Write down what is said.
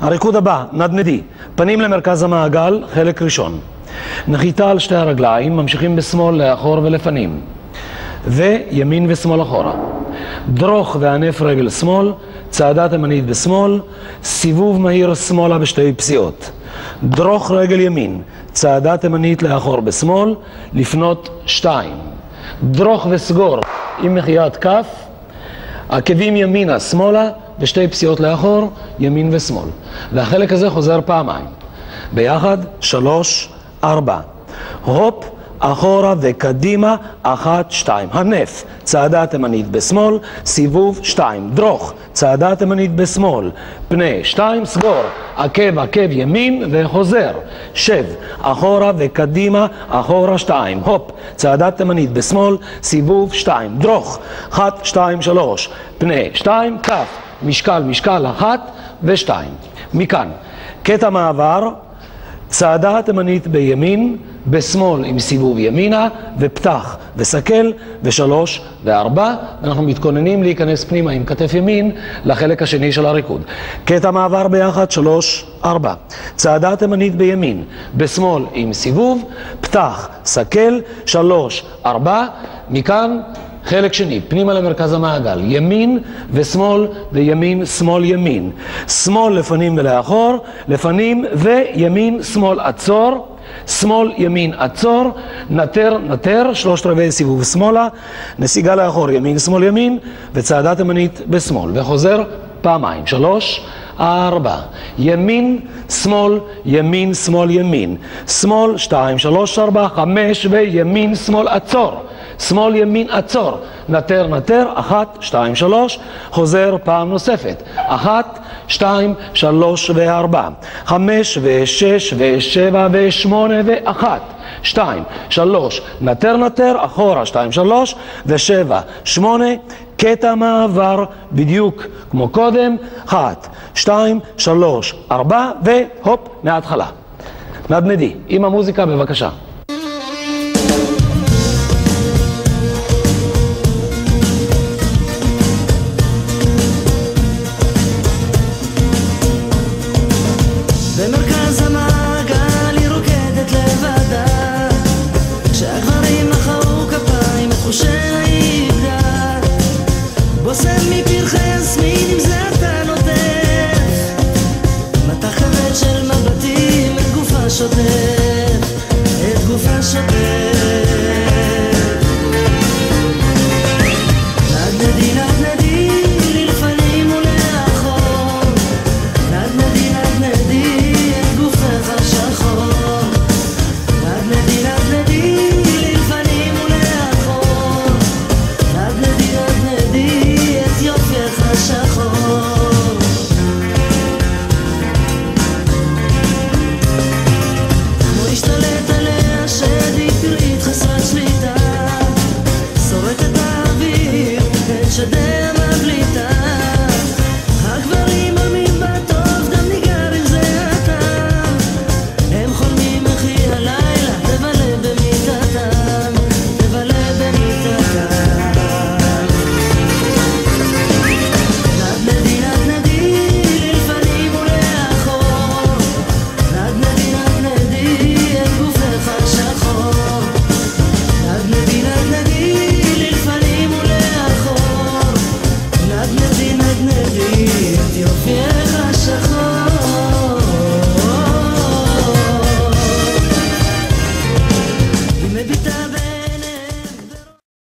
הריקוד הבא, נדנדי, פנים למרכז המעגל, חלק ראשון. נחיתה על שתי הרגליים, ממשיכים בשמאל לאחור ולפנים. וימין ושמאל אחורה. דרוך וענף רגל שמאל, צעדה תימנית בשמאל, סיבוב מהיר שמאלה בשתי פסיעות. דרוך רגל ימין, צעדה תימנית לאחור בשמאל, לפנות שתיים. דרוך וסגור עם מחיית כף, עקבים ימינה, שמאלה, ושתי פסיעות לאחור, ימין ושמאל. והחלק הזה חוזר פעמיים. ביחד, שלוש, ארבע. הופ, אחורה וקדימה, אחת, שתיים. הנף, צעדה תימנית בשמאל, סיבוב, שתיים. דרוך, צעדה תימנית בשמאל, פנה, שתיים, סגור. עקב, עקב ימין וחוזר. שב, אחורה וקדימה, אחורה, שתיים. הופ, צעדה תימנית בשמאל, סיבוב, שתיים. דרוך, אחת, שתיים, שלוש. פנה, שתיים, כף. משקל, משקל, אחת ושתיים. מכאן, קטע מעבר, צעדה תימנית בימין, בשמאל עם סיבוב ימינה, ופתח וסקל, ושלוש וארבע. אנחנו מתכוננים להיכנס פנימה עם כתף ימין לחלק השני של הריקוד. קטע מעבר ביחד, שלוש, ארבע. צעדה תימנית בימין, בשמאל עם סיבוב, פתח, סקל, שלוש, ארבע. מכאן חלק שני, פנימה למרכז המעגל, ימין ושמאל וימין, שמאל, ימין. שמאל לפנים ולאחור, לפנים וימין, שמאל, עצור. שמאל, ימין, עצור, נטר, נטר, שלושת רבעי סיבוב שמאלה, נסיגה לאחור, ימין, שמאל, ימין, וצעדה תימנית בשמאל. וחוזר פעמיים, שלוש, ארבע, ימין, שמאל, ימין, שמאל, ימין, שמאל, שתיים, שלוש, ארבע, חמש, וימין, שמאל, עצור. שמאל ימין עצור, נטר נטר, אחת, שתיים, שלוש, חוזר פעם נוספת, אחת, שתיים, שלוש וארבע, חמש ושש ושבע ושמונה ואחת, שתיים, שלוש, נטר נטר, אחורה, שתיים, שלוש. ושבע, שמונה, קטע מעבר בדיוק כמו קודם, אחת, שתיים, שלוש, ארבע והופ, מההתחלה. נדנדי, עם המוזיקה בבקשה. cleanse.